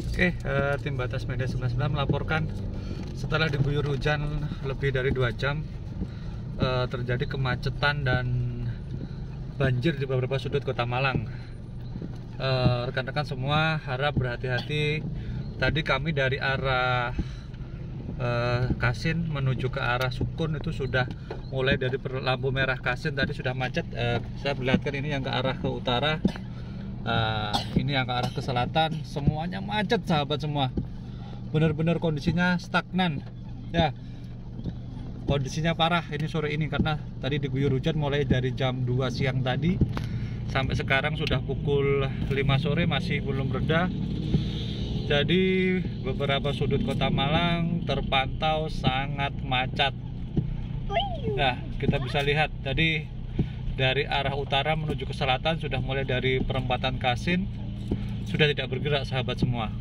Oke, eh, tim batas media 99 melaporkan setelah diguyur hujan lebih dari dua jam eh, terjadi kemacetan dan banjir di beberapa sudut kota Malang. Eh, Rekan-rekan semua harap berhati-hati. Tadi kami dari arah eh, Kasin menuju ke arah Sukun itu sudah mulai dari lampu merah Kasin tadi sudah macet. Eh, saya perlihatkan ini yang ke arah ke utara. Nah, ini yang ke arah ke selatan. Semuanya macet sahabat semua. Benar-benar kondisinya stagnan. Ya kondisinya parah ini sore ini karena tadi diguyur hujan mulai dari jam 2 siang tadi sampai sekarang sudah pukul 5 sore masih belum reda. Jadi beberapa sudut kota Malang terpantau sangat macet. Nah kita bisa lihat. Tadi dari arah utara menuju ke selatan sudah mulai dari perempatan Kasin sudah tidak bergerak sahabat semua.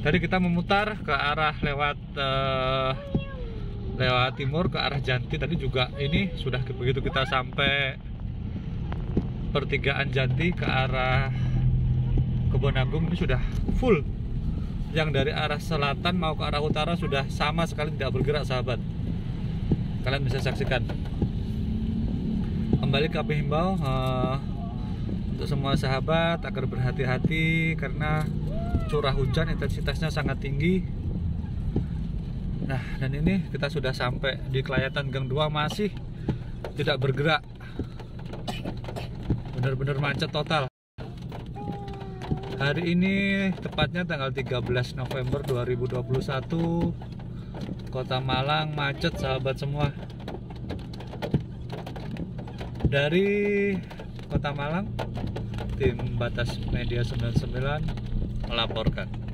Tadi kita memutar ke arah lewat eh, lewat timur ke arah Janti tadi juga ini sudah begitu kita sampai pertigaan Janti ke arah Kebon Agung ini sudah full. Yang dari arah selatan mau ke arah utara sudah sama sekali tidak bergerak sahabat. Kalian bisa saksikan kembali kami himbau eh, untuk semua sahabat agar berhati-hati karena curah hujan intensitasnya sangat tinggi. Nah, dan ini kita sudah sampai di Kelayatan Gang 2 masih tidak bergerak. Benar-benar macet total. Hari ini tepatnya tanggal 13 November 2021 Kota Malang macet sahabat semua dari Kota Malang, tim Batas Media 99 melaporkan.